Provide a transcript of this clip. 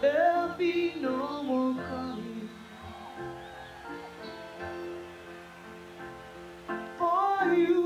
There'll be no more crying for you.